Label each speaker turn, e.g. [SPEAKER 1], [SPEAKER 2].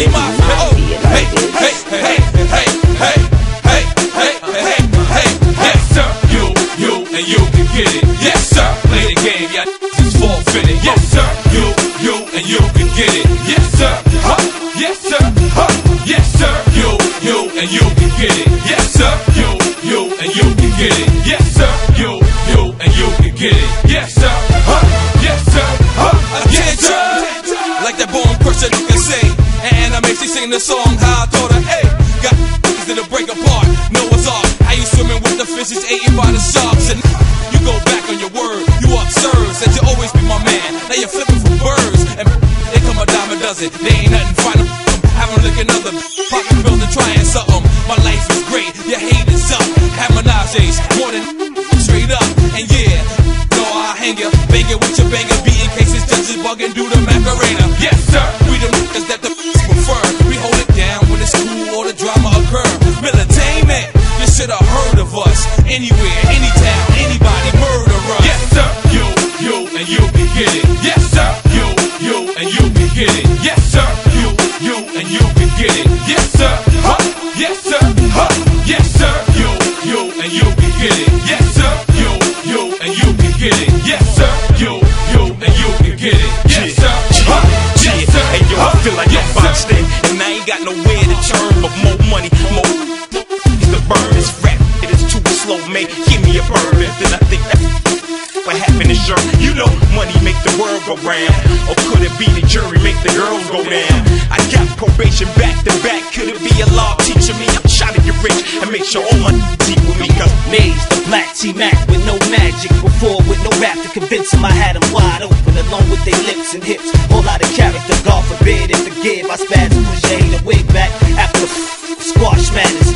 [SPEAKER 1] hey, hey, hey, hey, hey, hey, hey, hey, hey, yes sir, you, you, and you can get it. Yes sir, play the game, yeah. Yes sir, you, you, and you can get it. Yes sir, huh? Yes sir, huh? Yes sir,
[SPEAKER 2] you, you, and you can get it. The song how I told her, hey, got the break apart. Noah's Ark, how you swimming with the fishes, eaten by the sharks. And you go back on your word, you absurd. Said you always be my man. Now you're flipping for birds. And they come a dime a dozen. They ain't nothing final. Have them lick another. Poppin' building, trying something. My life is great, your hate is up. Have menages, more than straight up. And yeah, no, I hang ya. Bang it with your banger, beating cases, judges bugging, do the Macarena.
[SPEAKER 1] Yes, sir.
[SPEAKER 2] We the niggas that Anywhere, anytown, anybody, murderer.
[SPEAKER 1] Yes, sir. You, you, and you can get it. Yes, sir. You, you, and you can get it. Yes, sir. You, you, and you can get it. Yes, sir. Huh. Yes, sir. Huh. Yes, sir. You, you, and you can get it. Yes, sir. You, you, and you can get it. Yes, sir.
[SPEAKER 3] Too. Give me a and then I think that what happened is sure. You know, money make the world go round, or could it be the jury make the girls go down? I got probation back to back. Could it be a law teaching me? I'm trying to get rich and make sure all my deep with me, cause
[SPEAKER 4] Maze, the black T-Mac with no magic Before with no rap to convince them I had them wide open Along with their lips and hips Whole lot of character, God forbid and forgive I spaz and push your wig back After squash madness